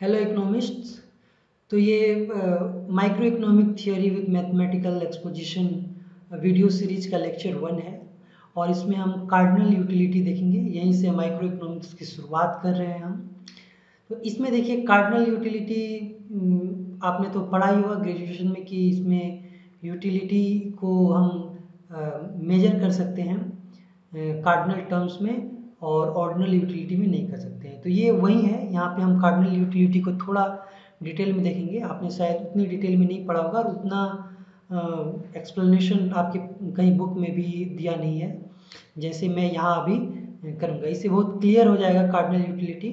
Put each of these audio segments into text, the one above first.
Hello economists तो ये micro economic theory with mathematical exposition video series का lecture one है। और इसमें हम कार्डिनल यूटिलिटी देखेंगे। यहीं से माइक्रो इकोनॉमिक्स की शुरुआत कर रहे हैं हम। तो इसमें देखिए कार्डिनल यूटिलिटी आपने तो पढ़ा ही हुआ ग्रेजुएशन में कि इसमें यूटिलिटी को हम मेजर कर सकते हैं कार्डिनल टर्म्स में। और ऑर्डिनल यूटिलिटी में नहीं कर सकते हैं। तो ये वही है, यहाँ पे हम कार्डिनल यूटिलिटी को थोड़ा डिटेल में देखेंगे। आपने शायद उतनी डिटेल में नहीं पढ़ा होगा और उतना एक्सप्लेनेशन आपके कहीं बुक में भी दिया नहीं है। जैसे मैं यहाँ अभी करूँगा। इससे बहुत क्लियर हो जाएगा कार्डिनल यूटिलिटी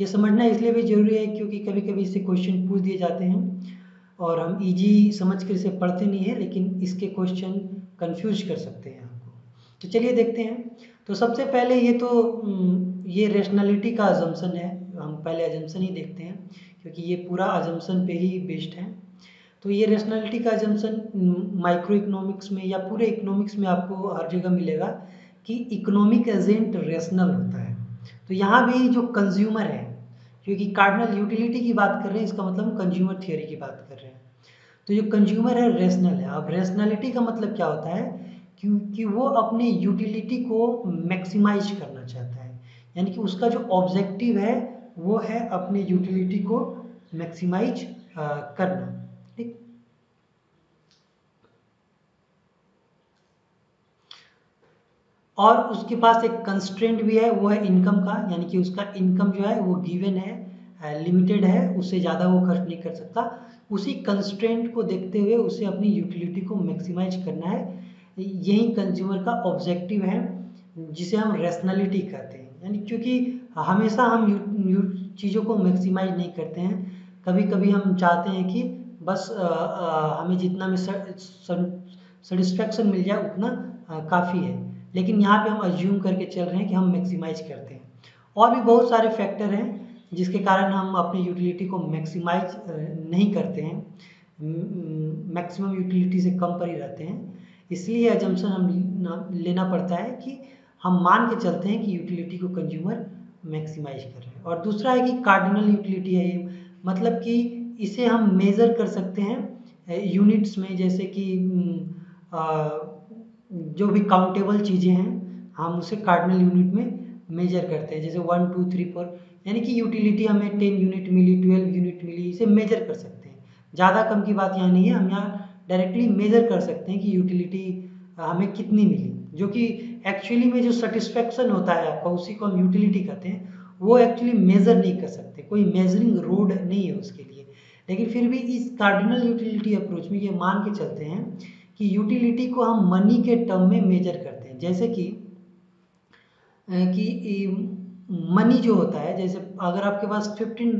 ये समझना इसलिए भी ज़रूरी है क्योंकि कभी कभी इससे क्वेश्चन पूछ दिए जाते हैं और हम इजी समझ कर इसे पढ़ते नहीं है, लेकिन इसके क्वेश्चन कंफ्यूज कर सकते हैं आपको। तो चलिए देखते हैं। तो सबसे पहले ये तो ये रेशनैलिटी का अजम्पन है, हम पहले अजम्पन ही देखते हैं, क्योंकि ये पूरा अजम्पन पे ही बेस्ड है। तो ये रेशनैलिटी का अजम्पन माइक्रो इकोनॉमिक्स में या पूरे इकोनॉमिक्स में आपको हर जगह मिलेगा कि इकोनॉमिक एजेंट रेशनल होता है। तो यहाँ भी जो कंज्यूमर है, क्योंकि कार्डिनल यूटिलिटी की बात कर रहे हैं, इसका मतलब कंज्यूमर थियोरी की बात कर रहे हैं। तो जो कंज्यूमर है रेशनल है। अब रेशनैलिटी का मतलब क्या होता है? क्योंकि वो अपनी यूटिलिटी को मैक्सिमाइज करना चाहता है। यानी कि उसका जो ऑब्जेक्टिव है, वो है अपनी यूटिलिटी को मैक्सिमाइज करना। ठीक? और उसके पास एक कंस्ट्रेंट भी है, वो है इनकम का। यानी कि उसका इनकम जो है, वो गिवन है लिमिटेड है, उससे ज़्यादा वो खर्च नहीं कर सकता। उसी कंस्ट्रेंट को देखते हुए उसे अपनी यूटिलिटी को मैक्सिमाइज करना है। यही कंज्यूमर का ऑब्जेक्टिव है जिसे हम रेशनैलिटी कहते हैं। यानी क्योंकि हमेशा हम चीज़ों को मैक्सिमाइज नहीं करते हैं। कभी कभी हम चाहते हैं कि बस आ, आ, हमें जितना में सेटिस्फेक्शन मिल जाए उतना काफ़ी है। लेकिन यहाँ पे हम अज्यूम करके चल रहे हैं कि हम मैक्सिमाइज करते हैं। और भी बहुत सारे फैक्टर हैं जिसके कारण हम अपनी यूटिलिटी को मैक्सिमाइज नहीं करते हैं। मैक्सिमम यूटिलिटी से कम पर ही रहते हैं। इसलिए एजम्पन हम लेना पड़ता है कि हम मान के चलते हैं कि यूटिलिटी को कंज्यूमर मैक्सिमाइज कर रहे हैं। और दूसरा है कि कार्डिनल यूटिलिटी है ये। मतलब कि इसे हम मेज़र कर सकते हैं यूनिट्स में जैसे कि जो भी काउंटेबल चीज़ें हैं, हम उसे कार्डिनल यूनिट में मेजर करते हैं। जैसे वन टू थ्री फोर यानी कि यूटिलिटी हमें टेन यूनिट मिली ट्वेल्व यूनिट मिली, इसे मेजर कर सकते हैं। ज़्यादा कम की बात यहाँ नहीं है। हम यहाँ डायरेक्टली मेज़र कर सकते हैं कि यूटिलिटी हमें कितनी मिली। जो कि एक्चुअली में जो सेटिस्फेक्शन होता है आपका, उसी को हम यूटिलिटी कहते हैं। वो एक्चुअली मेज़र नहीं कर सकते। कोई मेजरिंग रोड नहीं है उसके लिए। लेकिन फिर भी इस कार्डिनल यूटिलिटी अप्रोच में ये मान के चलते हैं कि यूटिलिटी को हम मनी के टर्म में मेजर करते हैं। जैसे कि कि मनी जो होता है, जैसे अगर आपके पास फिफ्टीन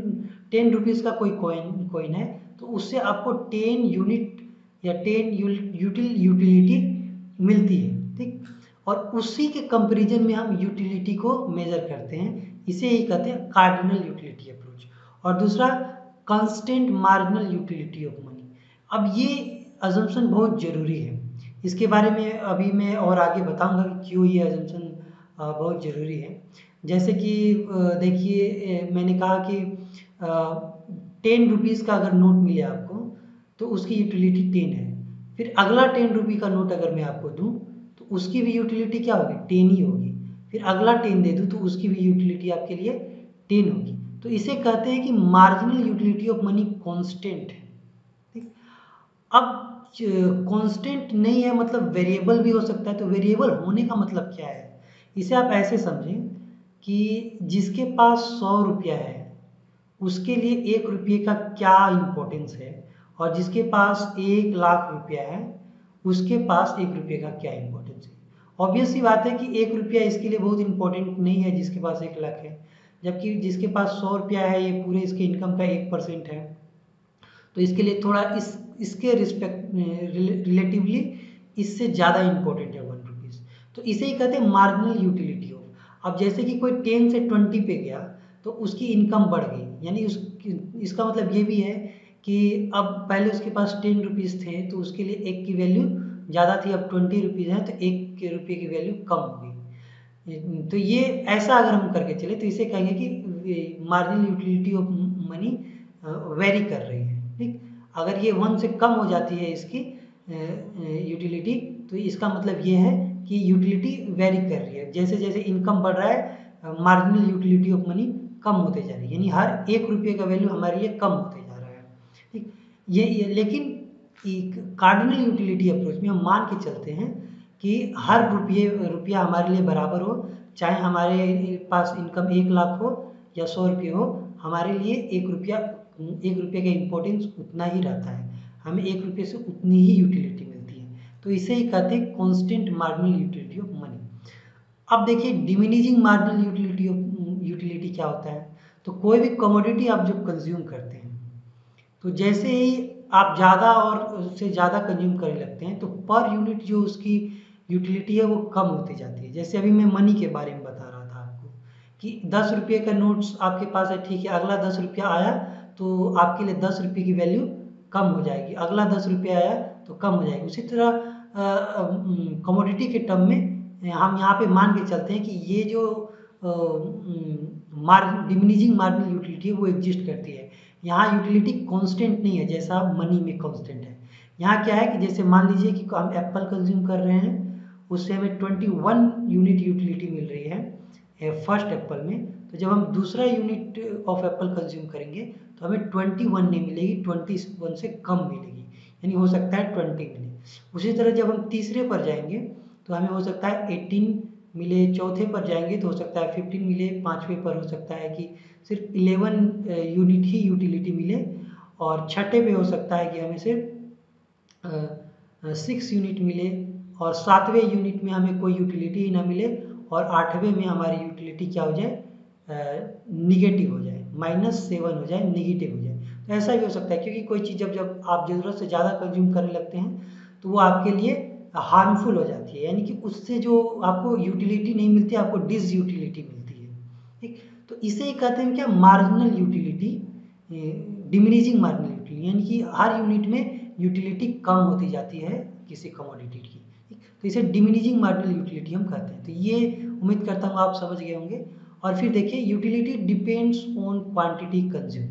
टेन रुपीज़ का कोई कॉइन कॉइन है तो उससे आपको टेन यूनिट या टेन यूटिल यूटिलिटी मिलती है, ठीक? और उसी के कंपैरिजन में हम यूटिलिटी को मेजर करते हैं। इसे ही कहते हैं कार्डिनल यूटिलिटी अप्रोच और दूसरा constant marginal utility of money अब ये अजम्पन बहुत ज़रूरी है। इसके बारे में अभी मैं और आगे बताऊँगा कि क्यों ये अजम्पन बहुत ज़रूरी है। जैसे कि देखिए मैंने कहा कि टेन रुपीज़ का अगर नोट मिले आपको तो उसकी यूटिलिटी टेन है। फिर अगला टेन रुपी का नोट अगर मैं आपको दूँ तो उसकी भी यूटिलिटी क्या होगी? टेन ही होगी। फिर अगला टेन दे दूँ तो उसकी भी यूटिलिटी आपके लिए टेन होगी। तो इसे कहते हैं कि marginal utility of money constant है। ठीक? अब कांस्टेंट नहीं है मतलब वेरिएबल भी हो सकता है। तो वेरिएबल होने का मतलब क्या है? इसे आप ऐसे समझें कि जिसके पास सौ रुपया है, उसके लिए एक रुपये का क्या इम्पोर्टेंस है? और जिसके पास एक लाख रुपया है, उसके पास एक रुपये का क्या इम्पोर्टेंस है? ऑब्वियस सी बात है कि एक रुपया इसके लिए बहुत इंपॉर्टेंट नहीं है जिसके पास एक लाख है, जबकि जिसके पास सौ रुपया है, ये पूरे इसके इनकम का एक परसेंट है। तो इसके लिए थोड़ा इस, इसके रिस्पेक्ट रिलेटिवली इससे ज़्यादा इम्पोर्टेंट है वन रुपीज़ तो इसे ही कहते हैं मार्जिनल यूटिलिटी ऑफ़ अब जैसे कि कोई टेन से ट्वेंटी पे गया तो उसकी इनकम बढ़ गई, यानी उस, इसका मतलब ये भी है कि अब पहले उसके पास टेन रुपीज़ थे तो उसके लिए एक की वैल्यू ज़्यादा थी, अब ट्वेंटी रुपीज़ है तो एक के रुपये की वैल्यू कम हो गई तो ये ऐसा अगर हम करके चले तो इसे कहेंगे कि marginal utility of money vary कर रही है, ठीक? अगर ये वन से कम हो जाती है इसकी यूटिलिटी तो इसका मतलब ये है कि यूटिलिटी वेरी कर रही है। जैसे जैसे इनकम बढ़ रहा है मार्जिनल यूटिलिटी ऑफ़ मनी कम होते जा रही है। यानी हर एक रुपये का वैल्यू हमारे लिए कम होते ठीक। ये, ये लेकिन कार्डिनल यूटिलिटी अप्रोच में हम मान के चलते हैं कि हर रुपये रुपया हमारे लिए बराबर हो चाहे हमारे पास इनकम एक लाख हो या सौ रुपये हो हमारे लिए एक रुपया एक रुपये का इम्पोर्टेंस उतना ही रहता है। हमें एक रुपये से उतनी ही यूटिलिटी मिलती है। तो इसे ही कहते हैं constant marginal utility of money अब देखिए diminishing marginal utility of utility क्या होता है? तो कोई भी कमोडिटी आप जब कंज्यूम करते हैं तो जैसे ही आप ज़्यादा और उससे ज़्यादा कंज्यूम करने लगते हैं तो पर यूनिट जो उसकी यूटिलिटी है वो कम होती जाती है। जैसे अभी मैं मनी के बारे में बता रहा था आपको कि दस रुपये का नोट्स आपके पास है, ठीक है, अगला दस रुपया आया तो आपके लिए दस रुपये की वैल्यू कम हो जाएगी। अगला दस रुपया आया तो कम हो जाएगी। उसी तरह कमोडिटी के टर्म में हम यहाँ पे मान के चलते हैं कि ये जो मार डिमिनिजिंग मार्जिनल यूटिलिटी है, वो एग्जिस्ट करती है। यहाँ यूटिलिटी कांस्टेंट नहीं है, जैसा मनी में कांस्टेंट है। यहाँ क्या है कि जैसे मान लीजिए कि हम एप्पल कंज्यूम कर रहे हैं, उससे हमें 21 यूनिट यूटिलिटी मिल रही है फ़र्स्ट एप्पल में। तो जब हम दूसरा यूनिट ऑफ़ एप्पल कंज्यूम करेंगे तो हमें 21 नहीं मिलेगी 21 से कम मिलेगी। यानी हो सकता है 20 मिले। उसी तरह जब हम तीसरे पर जाएँगे तो हमें हो सकता है 18 मिले, चौथे पर जाएँगे तो हो सकता है 15 मिले, पाँचवें पर हो सकता है कि सिर्फ़ 11 यूनिट ही यूटिलिटी मिले और छठे पे हो सकता है कि हमें सिर्फ़ सिक्स यूनिट मिले और सातवें यूनिट में हमें कोई यूटिलिटी ही ना मिले और आठवें में हमारी यूटिलिटी क्या हो जाए निगेटिव हो जाए माइनस सेवन हो जाए निगेटिव हो जाए। तो ऐसा भी हो सकता है क्योंकि कोई चीज़ जब जब आप ज़रूरत से ज़्यादा कंज्यूम करने लगते हैं तो वो आपके लिए हार्मफुल हो जाती है। यानी कि उससे जो आपको यूटिलिटी नहीं मिलती, आपको डिस यूटिलिटी मिलती तो इसे ही कहते हैं क्या? Marginal utility diminishing marginal utility यानी कि हर यूनिट में यूटिलिटी कम होती जाती है किसी कमोडिटी की। तो इसे डिमिनिजिंग मार्जिनल यूटिलिटी हम कहते हैं। तो ये उम्मीद करता हूँ आप समझ गए होंगे। और फिर देखिए utility depends on quantity consume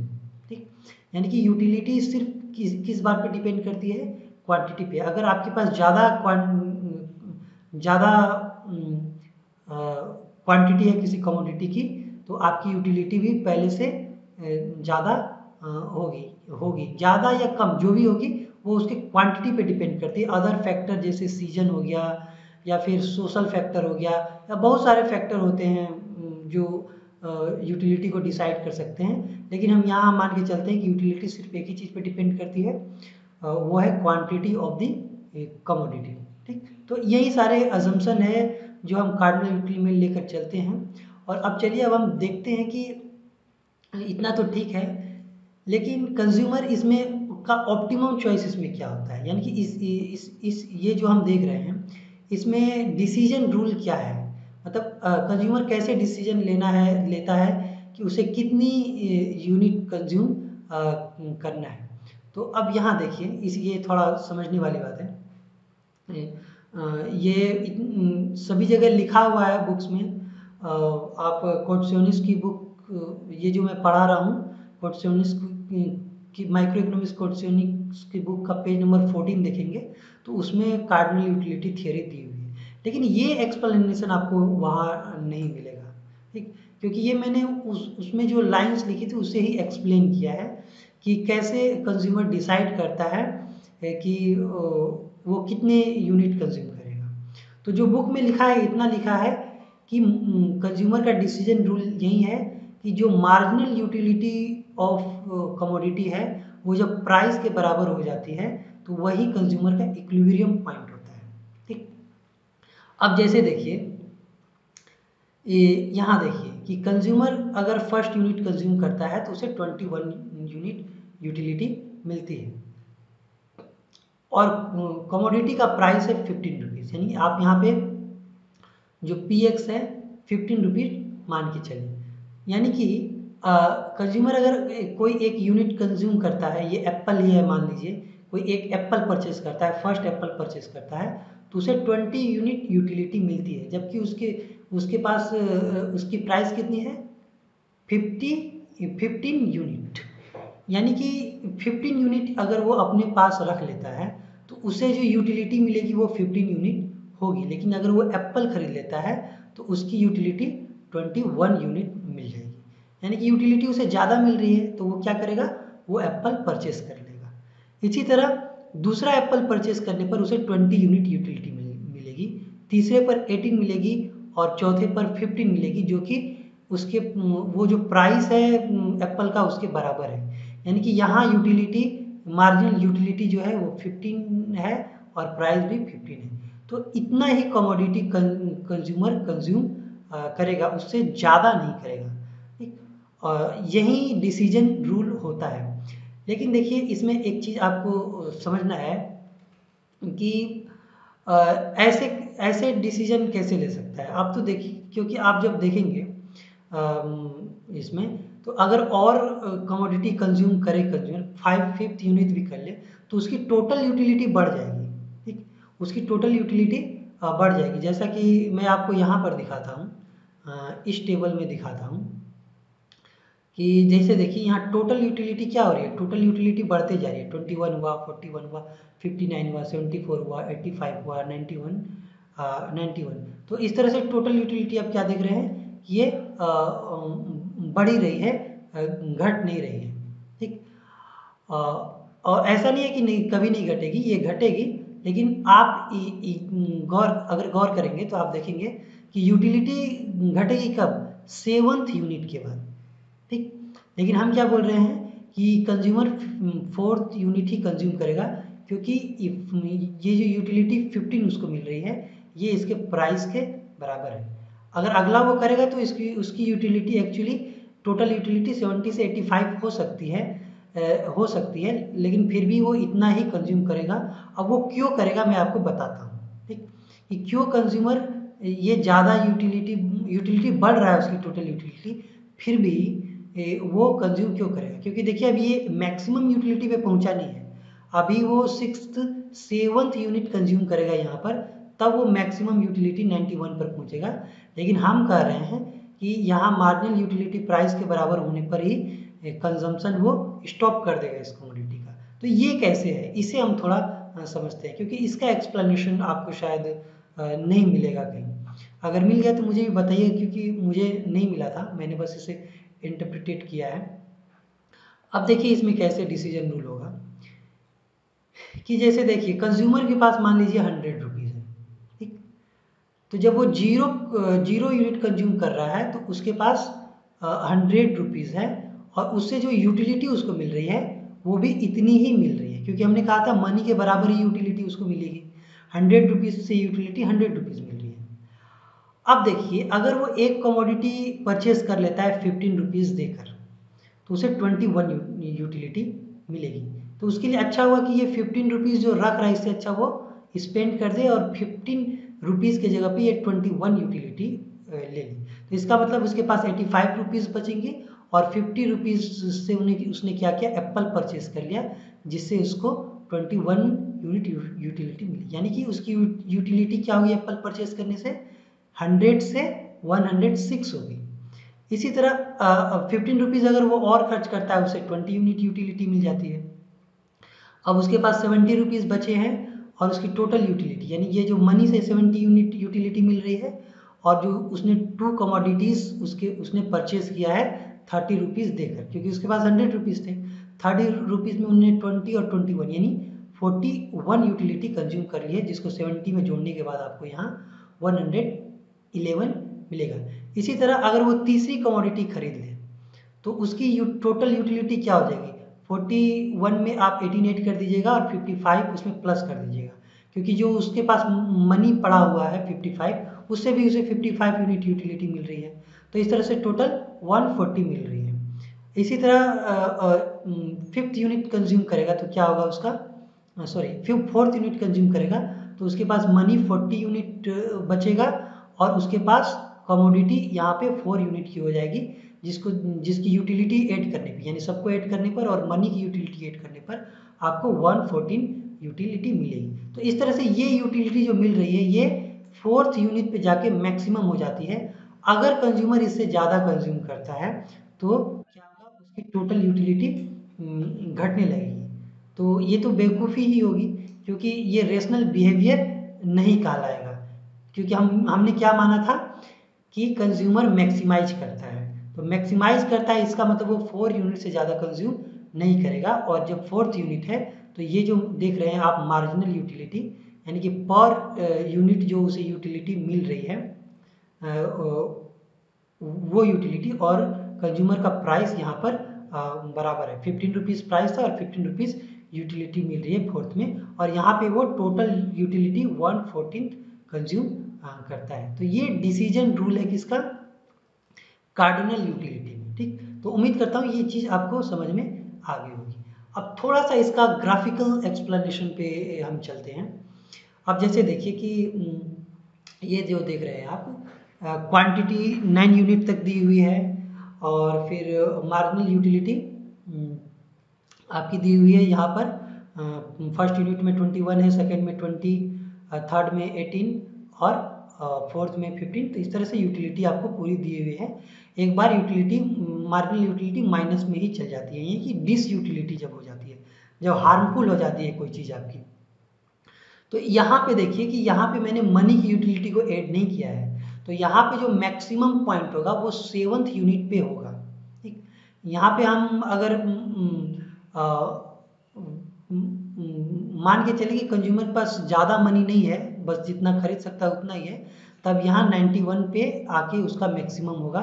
ठीक? यानी कि यूटिलिटी सिर्फ़ किस किस बात पे डिपेंड करती है? क्वांटिटी पे। अगर आपके पास ज़्यादा ज़्यादा क्वांटिटी है किसी कमोडिटी की तो आपकी यूटिलिटी भी पहले से ज़्यादा होगी होगी। ज़्यादा या कम, जो भी होगी, वो उसके क्वांटिटी पे डिपेंड करती है। अदर फैक्टर जैसे सीज़न हो गया, या फिर सोशल फैक्टर हो गया, या बहुत सारे फैक्टर होते हैं जो यूटिलिटी को डिसाइड कर सकते हैं। लेकिन हम यहाँ मान के चलते हैं कि यूटिलिटी सिर्फ़ एक ही चीज़ पे डिपेंड करती है वो है क्वांटिटी ऑफ़ द कमोडिटी ठीक? तो यही सारे अजम्पन है, जो हम कार्डिनल यूटिलिटी में लेकर चलते हैं। और अब चलिए अब हम देखते हैं कि इतना तो ठीक है, लेकिन कंज्यूमर इसमें का ऑप्टिमम चॉइस इसमें क्या होता है? यानी कि इस इस इस, ये जो हम देख रहे हैं, इसमें डिसीज़न रूल क्या है? मतलब कंज्यूमर कैसे डिसीज़न लेना है, लेता है कि उसे कितनी यूनिट कंज्यूम करना है? तो अब यहाँ देखिए, इस, ये थोड़ा समझने वाली बात है। ये सभी जगह लिखा हुआ है बुक्स में आप कोटसियोनिस की बुक, ये जो मैं पढ़ा रहा हूँ कोटसियोनिस की माइक्रो इकोनॉमिक्स कोटसियोनिक्स की बुक का पेज नंबर फोर्टीन देखेंगे तो उसमें कार्डनल यूटिलिटी थियोरी दी हुई है। लेकिन ये एक्सप्लेनेशन आपको वहाँ नहीं मिलेगा, ठीक? क्योंकि ये मैंने उस, उसमें जो लाइंस लिखी थी, उसे ही एक्सप्लेन किया है कि कैसे कंज्यूमर डिसाइड करता है कि वो कितने यूनिट कंज्यूम करेगा। तो जो बुक में लिखा है, इतना लिखा है कि कंज्यूमर का डिसीज़न रूल यही है कि जो मार्जिनल यूटिलिटी ऑफ़ कमोडिटी है, वो जब प्राइस के बराबर हो जाती है तो वही कंज्यूमर का इक्विलिब्रियम पॉइंट होता है। ठीक? अब जैसे देखिए यहाँ देखिए कि कंज्यूमर अगर फ़र्स्ट यूनिट कंज्यूम करता है तो उसे 21 यूनिट यूटिलिटी मिलती है। और कमोडिटी का प्राइस है फिफ्टीन रुपीज़ यानी आप यहाँ पे जो पी एक्स है फिफ्टीन रुपीज़ मान के चलिए। यानी कि कंज्यूमर अगर कोई एक यूनिट कंज्यूम करता है, ये एप्पल ही है मान लीजिए, कोई एक एप्पल परचेज करता है फ़र्स्ट एप्पल परचेज करता है तो उसे ट्वेंटी यूनिट यूटिलिटी मिलती है। जबकि उसके उसके पास उसकी प्राइस कितनी है? फिफ्टी फिफ्टीन यूनिट यानी कि 15 यूनिट अगर वो अपने पास रख लेता है तो उसे जो यूटिलिटी मिलेगी वो 15 यूनिट होगी। लेकिन अगर वो एप्पल खरीद लेता है तो उसकी यूटिलिटी 21 यूनिट मिल जाएगी। यानी कि यूटिलिटी उसे ज़्यादा मिल रही है तो वो क्या करेगा? वो एप्पल परचेस कर लेगा। इसी तरह दूसरा एप्पल परचेस करने पर उसे 20 यूनिट यूटिलिटी मिलेगी। तीसरे पर 18 मिलेगी और चौथे पर 15 मिलेगी, जो कि उसके, वो जो प्राइस है एप्पल का उसके बराबर है। यानी कि यहाँ यूटिलिटी मार्जिनल यूटिलिटी जो है, वो 15 है और प्राइस भी 15 है। तो इतना ही कमोडिटी कंज्यूमर कंज्यूम करेगा, उससे ज़्यादा नहीं करेगा। ठीक? यही डिसीज़न रूल होता है। लेकिन देखिए, इसमें एक चीज़ आपको समझना है कि ऐसे ऐसे डिसीज़न कैसे ले सकता है? आप तो देखिए, क्योंकि आप जब देखेंगे इसमें तो अगर और कमोडिटी कंज्यूम करे कंज्यूमर फाइव फिफ्थ यूनिट भी कर ले तो उसकी टोटल यूटिलिटी बढ़ जाएगी। उसकी टोटल यूटिलिटी बढ़ जाएगी। जैसा कि मैं आपको यहाँ पर दिखाता हूँ इस टेबल में दिखाता हूँ कि जैसे देखिए, यहाँ टोटल यूटिलिटी क्या हो रही है? टोटल यूटिलिटी बढ़ते जा रही है। ट्वेंटी वन हुआ फोर्टी वन हुआ फिफ्टी नाइन हुआ सेवेंटी फोर हुआ एट्टी फाइव हुआ नाइन्टी वन नाइन्टी वन तो इस तरह से टोटल यूटिलिटी आप क्या देख रहे हैं? ये बढ़ रही है घट नहीं रही है। ठीक? और ऐसा नहीं है कि नहीं, कभी नहीं घटेगी, ये घटेगी लेकिन आप गौर, अगर गौर करेंगे तो आप देखेंगे कि यूटिलिटी घटेगी कब? सेवंथ यूनिट के बाद। ठीक? लेकिन हम क्या बोल रहे हैं कि कंज्यूमर फोर्थ यूनिट ही कंज्यूम करेगा, क्योंकि ये जो यूटिलिटी 15 उसको मिल रही है, ये इसके प्राइस के बराबर है। अगर अगला वो करेगा तो इसकी, उसकी यूटिलिटी एक्चुअली टोटल यूटिलिटी 70 से 85 हो सकती है। हो सकती है, लेकिन फिर भी वो इतना ही कंज्यूम करेगा। अब वो क्यों करेगा, मैं आपको बताता हूँ। ठीक? कि क्यों कंज्यूमर ये ज़्यादा यूटिलिटी यूटिलिटी बढ़ रहा है उसकी टोटल यूटिलिटी फिर भी वो कंज्यूम क्यों करेगा? क्योंकि देखिए, अभी ये मैक्सिमम यूटिलिटी पे पहुँचा नहीं है। अभी वो सिक्स सेवन्थ यूनिट कंज्यूम करेगा यहाँ पर, तब वो मैक्सिमम यूटिलिटी 91 पर पहुंचेगा। लेकिन हम कह रहे हैं कि यहाँ मार्जिनल यूटिलिटी प्राइस के बराबर होने पर ही कंजम्पशन वो स्टॉप कर देगा इस कमोडिटी का। तो ये कैसे है? इसे हम थोड़ा समझते हैं, क्योंकि इसका एक्सप्लेनेशन आपको शायद नहीं मिलेगा कहीं। अगर मिल गया तो मुझे भी बताइए, क्योंकि मुझे नहीं मिला था, मैंने बस इसे इंटरप्रिटेट किया है। अब देखिए इसमें कैसे डिसीज़न रूल होगा। कि जैसे देखिए कंज्यूमर के पास मान लीजिए हंड्रेड रुपीज़ है, ठीक? तो जब वो ज़ीरो ज़ीरो यूनिट कंज्यूम कर रहा है तो उसके पास हंड्रेड रुपीज़ है और उससे जो यूटिलिटी उसको मिल रही है, वो भी इतनी ही मिल रही है। क्योंकि हमने कहा था मनी के बराबर ही यूटिलिटी उसको मिलेगी। हंड्रेड रुपीज़ से यूटिलिटी हंड्रेड रुपीज़ मिल रही है। अब देखिए, अगर वो एक कमोडिटी परचेज कर लेता है फिफ्टीन रुपीज़ देकर तो उसे ट्वेंटी वन यूटिलिटी मिलेगी। तो उसके लिए अच्छा हुआ कि ये फिफ्टीन रुपीज़ जो रख रहा है, इससे अच्छा वो स्पेंड कर दे और फिफ्टीन रुपीज़ के जगह पे ये ट्वेंटी वन यूटिलिटी ले ली। तो इसका मतलब उसके पास एटी फाइव रुपीज़ बचेंगे और फिफ्टी रुपीज़ से उन्हें, उसने क्या किया? एप्पल परचेज कर लिया, जिससे उसको ट्वेंटी वन यूनिट यूटिलिटी मिली। यानी कि उसकी यूटिलिटी क्या होगी एप्पल परचेज करने से? हंड्रेड से वन हंड्रेड सिक्स होगी इसी तरह फिफ्टीन रुपीज़ अगर वो और खर्च करता है, उसे ट्वेंटी यूनिट यूटिलिटी मिल जाती है। अब उसके पास सेवेंटी रुपीज़ बचे हैं और उसकी टोटल यूटिलिटी यानी ये जो मनी से सेवेंटी यूनिट यूटिलिटी मिल रही है, और जो उसने टू कमोडिटीज़ उसके, उसने परचेज किया है थर्टी रुपीज़ देकर क्योंकि उसके पास हंड्रेड रुपीज़ थे थर्टी रुपीज़ में उन्होंने ट्वेंटी और ट्वेंटी वन यानी फोर्टी वन यूटिलिटी कंज्यूम कर ली है जिसको सेवेंटी में जोड़ने के बाद आपको यहाँ वन हंड्रेड इलेवन मिलेगा। इसी तरह अगर वो तीसरी कमोडिटी खरीद ले तो उसकी यू, टोटल यूटिलिटी क्या हो जाएगी? 41 में आप 18 कर दीजिएगा और 55 उसमें प्लस कर दीजिएगा क्योंकि जो उसके पास मनी पड़ा हुआ है 55 उससे भी उसे 55 यूनिट यूटिलिटी मिल रही है। तो इस तरह से टोटल 140 मिल रही है। इसी तरह फिफ्थ यूनिट कंज्यूम करेगा तो क्या होगा उसका? सॉरी फोर्थ यूनिट कंज्यूम करेगा तो उसके पास मनी 40 यूनिट बचेगा और उसके पास कमोडिटी यहाँ पे फोर यूनिट की हो जाएगी, जिसको, जिसकी यूटिलिटी ऐड करने पर यानी सबको ऐड करने पर और मनी की यूटिलिटी ऐड करने पर आपको 114 यूटिलिटी मिलेगी। तो इस तरह से ये यूटिलिटी जो मिल रही है, ये फोर्थ यूनिट पे जाके मैक्सिमम हो जाती है। अगर कंज्यूमर इससे ज़्यादा कंज्यूम करता है तो क्या होगा, उसकी टोटल यूटिलिटी घटने लगेगी। तो ये तो बेवकूफ़ी ही होगी, क्योंकि ये रेशनल बिहेवियर नहीं कहलाएगा। क्योंकि हम, हमने क्या माना था कि कंज्यूमर मैक्सिमाइज करता है। तो मैक्सिमाइज करता है, इसका मतलब वो फोर यूनिट से ज़्यादा कंज्यूम नहीं करेगा। और जब फोर्थ यूनिट है तो ये जो देख रहे हैं आप मार्जिनल यूटिलिटी यानी कि पर यूनिट जो उसे यूटिलिटी मिल रही है वो यूटिलिटी और कंज्यूमर का प्राइस यहाँ पर बराबर है। फिफ्टीन रुपीज़ प्राइस था और फिफ्टीन रुपीज़ यूटिलिटी मिल रही है फोर्थ में और यहाँ पे वो total utility one fourteen consume करता है। तो ये डिसीज़न रूल है किसका कार्डिनल यूटिलिटी में, ठीक? तो उम्मीद करता हूँ ये चीज़ आपको समझ में आ गई होगी। अब थोड़ा सा इसका ग्राफिकल एक्सप्लेनेशन पे हम चलते हैं। अब जैसे देखिए कि ये जो देख रहे हैं आप क्वांटिटी नाइन यूनिट तक दी हुई है और फिर मार्जिनल यूटिलिटी आपकी दी हुई है यहाँ पर फ़र्स्ट यूनिट में ट्वेंटी वन है सेकेंड में ट्वेंटी थर्ड में एटीन और फोर्थ में फिफ्टीन तो इस तरह से यूटिलिटी आपको पूरी दी हुई है। एक बार यूटिलिटी मार्जिनल यूटिलिटी माइनस में ही चल जाती है। ये कि डिस यूटिलिटी जब हो जाती है, जब हार्मफुल हो जाती है कोई चीज़ आपकी। तो यहाँ पे देखिए कि यहाँ पे मैंने मनी की यूटिलिटी को ऐड नहीं किया है। तो यहाँ पे जो मैक्सिमम पॉइंट होगा वो सेवंथ यूनिट पे होगा, ठीक? यहाँ पे हम अगर मान के चले कि कंज्यूमर पास ज़्यादा मनी नहीं है, बस जितना खरीद सकता है उतना ही है, तब यहाँ 91 पे आके उसका मैक्सिमम होगा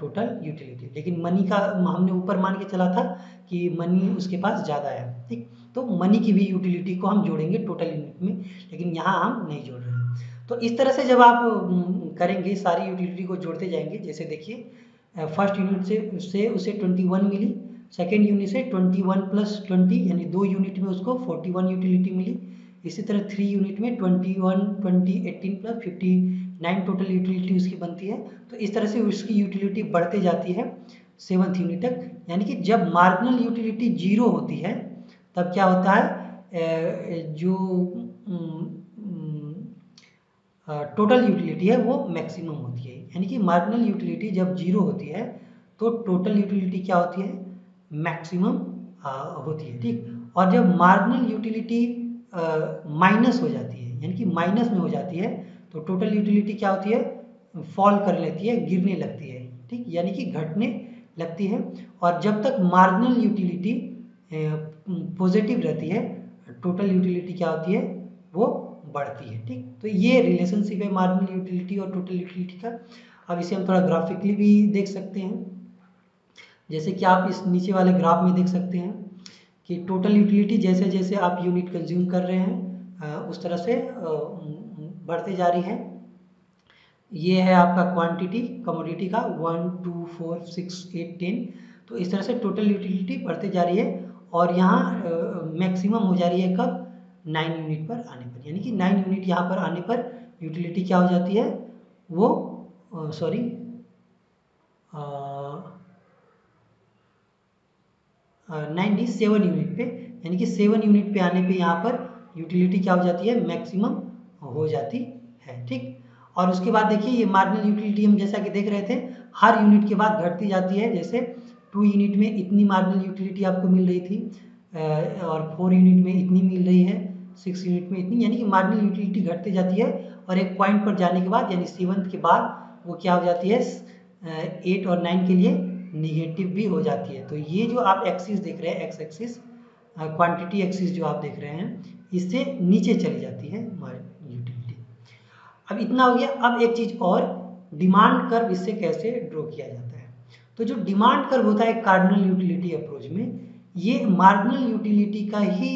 टोटल यूटिलिटी लेकिन मनी का हमने ऊपर मान के चला था कि मनी उसके पास ज़्यादा है, ठीक? तो मनी की भी यूटिलिटी को हम जोड़ेंगे टोटल यूनिट में, लेकिन यहाँ हम नहीं जोड़ रहे। तो इस तरह से जब आप करेंगे, सारी यूटिलिटी को जोड़ते जाएँगे, जैसे देखिए फ़र्स्ट यूनिट से से उसे 21 मिली सेकेंड यूनिट से 21 प्लस ट्वेंटी यानी दो यूनिट में उसको 41 यूटिलिटी मिली। इसी तरह थ्री यूनिट में 21 20 18 प्लस 59 टोटल यूटिलिटी उसकी बनती है। तो इस तरह से उसकी यूटिलिटी बढ़ते जाती है सेवन्थ यूनिट तक। यानी कि जब मार्जिनल यूटिलिटी ज़ीरो होती है, तब क्या होता है? जो टोटल यूटिलिटी है, वो मैक्सिमम होती है। यानी कि मार्जिनल यूटिलिटी जब ज़ीरो होती है तो टोटल यूटिलिटी क्या होती है? मैक्सिमम होती है, ठीक? और जब मार्जिनल यूटिलिटी माइनस हो जाती है, यानी कि माइनस में हो जाती है तो टोटल यूटिलिटी क्या होती है? फॉल कर लेती है, गिरने लगती है, ठीक? यानी कि घटने लगती है। और जब तक मार्जिनल यूटिलिटी पॉजिटिव रहती है टोटल यूटिलिटी क्या होती है? वो बढ़ती है, ठीक? तो ये रिलेशनशिप है मार्जिनल यूटिलिटी और टोटल यूटिलिटी का। अब इसे हम थोड़ा ग्राफिकली भी देख सकते हैं। जैसे कि आप इस नीचे वाले ग्राफ में देख सकते हैं कि टोटल यूटिलिटी जैसे जैसे आप यूनिट कंज्यूम कर रहे हैं उस तरह से बढ़ते जा रही है। ये है आपका क्वांटिटी कमोडिटी का one two four six eight ten तो इस तरह से टोटल यूटिलिटी बढ़ते जा रही है और यहाँ मैक्सिमम हो जा रही है कब? नाइन यूनिट पर आने पर, यानी कि नाइन यूनिट यहाँ पर आने पर यूटिलिटी क्या हो जाती है? वो sorry nine ninety seven unit पे, यानी कि सेवन यूनिट पे आने पे यहाँ पर यूटिलिटी क्या हो जाती है? मैक्सिमम हो जाती है, ठीक? और उसके बाद देखिए, ये मार्जिनल यूटिलिटी हम जैसा कि देख रहे थे, हर यूनिट के बाद घटती जाती है, जैसे टू यूनिट में इतनी मार्जिनल यूटिलिटी आपको मिल रही थी और फोर यूनिट में इतनी मिल रही है सिक्स यूनिट में इतनी, यानी कि मार्जिनल यूटिलिटी घटती जाती है और एक पॉइंट पर जाने के बाद, यानी सेवंथ के बाद, वो क्या हो जाती है? एट और नाइन के लिए निगेटिव भी हो जाती है। तो ये जो आप एक्सिस देख रहे हैं एक्स एक्सिस क्वांटिटी एक्सिस जो आप देख रहे हैं, इससे नीचे चली जाती है यूटिलिटी। अब इतना हो गया। अब एक चीज़ और, डिमांड कर्व इससे कैसे ड्रॉ किया जाता है? तो जो डिमांड कर्व होता है कार्डिनल यूटिलिटी अप्रोच में, ये मार्जिनल यूटिलिटी का ही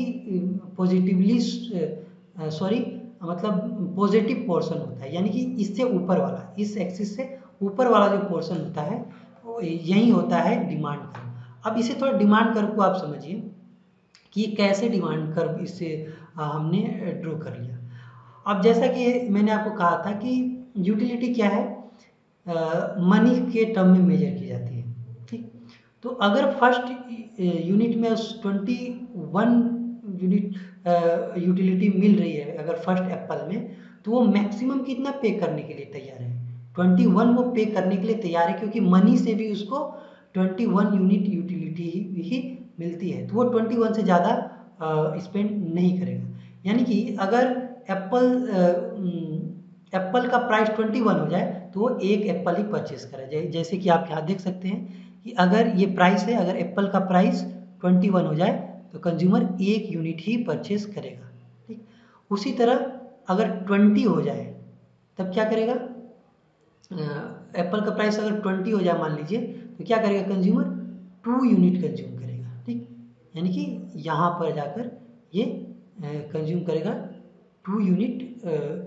पॉजिटिवली सॉरी मतलब पॉजिटिव पोर्शन होता है। यानी कि इससे ऊपर वाला, इस एक्सिस से ऊपर वाला जो पोर्शन होता है यही होता है डिमांड कर्व अब इसे थोड़ा डिमांड कर्व को आप समझिए कि कैसे डिमांड कर्व इससे हमने ड्रॉ कर लिया। अब जैसा कि मैंने आपको कहा था कि यूटिलिटी क्या है? मनी के टर्म में मेजर की जाती है। ठीक? तो अगर फ़र्स्ट यूनिट में उस ट्वेंटी वन यूनिट यूटिलिटी मिल रही है अगर फ़र्स्ट एप्पल में तो वो मैक्सिमम कितना पे करने के लिए तैयार है? ट्वेंटी वन वो पे करने के लिए तैयार है क्योंकि मनी से भी उसको ट्वेंटी वन यूनिट यूटिलिटी ही, ही मिलती है। तो वो ट्वेंटी वन से ज़्यादा स्पेंड नहीं करेगा। यानी कि अगर एप्पल एप्पल का प्राइस ट्वेंटी वन हो जाए तो वो एक एप्पल ही परचेज करे जैसे कि आप यहाँ देख सकते हैं कि अगर ये प्राइस है अगर एप्पल का प्राइस ट्वेंटी वन हो जाए तो कंज्यूमर एक यूनिट ही परचेज करेगा, ठीक? उसी तरह अगर ट्वेंटी हो जाए, तब क्या करेगा? एप्पल का प्राइस अगर ट्वेंटी हो जाए मान लीजिए तो क्या करेगा कंज्यूमर टू यूनिट कंज्यूम करेगा, ठीक? यानी कि यहाँ पर जाकर ये कंज्यूम करेगा टू यूनिट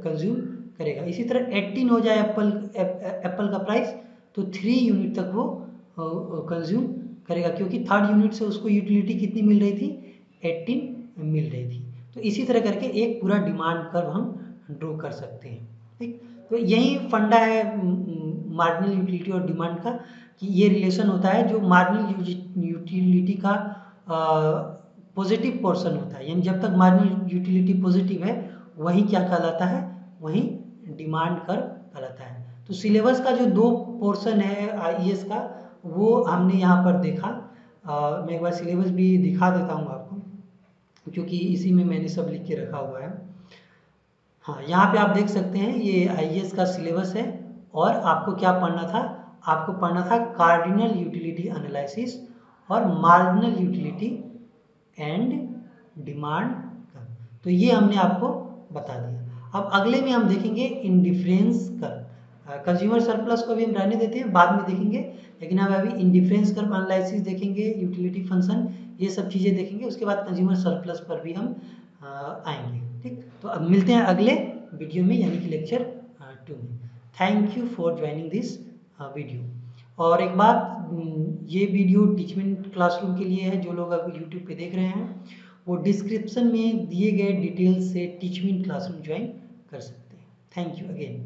कंज्यूम करेगा। इसी तरह एट्टीन हो जाए एप्पल एप्पल का प्राइस तो थ्री यूनिट तक वो कंज्यूम करेगा, क्योंकि थर्ड यूनिट से उसको यूटिलिटी कितनी मिल रही थी? एट्टीन मिल रही थी। तो इसी तरह करके एक पूरा डिमांड कर्व हम ड्रॉ कर सकते हैं, ठीक? तो यही फंडा है मार्जिनल यूटिलिटी और डिमांड का, कि ये रिलेशन होता है जो मार्जिनल यूटिलिटी का पॉजिटिव पोर्शन होता है। यानी जब तक मार्जिनल यूटिलिटी पॉजिटिव है, वही क्या कहलाता है? वही डिमांड कर कहलाता है। तो सिलेबस का जो दो पोर्शन है आई का वो हमने यहाँ पर देखा। आ, मैं एक बार सिलेबस भी दिखा देता हूँ आपको क्योंकि इसी में मैंने सब लिख के रखा हुआ है। हाँ यहाँ पे आप देख सकते हैं ये आई का सिलेबस है और आपको क्या पढ़ना था? आपको पढ़ना था कार्डिनल यूटिलिटी एनालिसिस और मार्जिनल यूटिलिटी एंड डिमांड तो ये हमने आपको बता दिया। अब अगले में हम देखेंगे इंडिफरेंस कर कंज्यूमर सरप्लस को भी हम रहने देते हैं बाद में देखेंगे लेकिन अब अभी इंडिफरेंस कर एनालिसिस देखेंगे यूटिलिटी फ़ंक्शन ये सब चीज़ें देखेंगे, उसके बाद कंज्यूमर सरप्लस पर भी हम आएँगे, ठीक? तो अब मिलते हैं अगले वीडियो में, यानी कि लेक्चर टू में। Thank you for joining this video और एक बात ये वीडियो टीचमेंट क्लासरूम के लिए है, जो लोग अगर यूट्यूब पे देख रहे हैं, वो डिस्क्रिप्शन में दिए गए डिटेल्स से टीचमेंट क्लासरूम ज्वाइन कर सकते हैं। Thank you again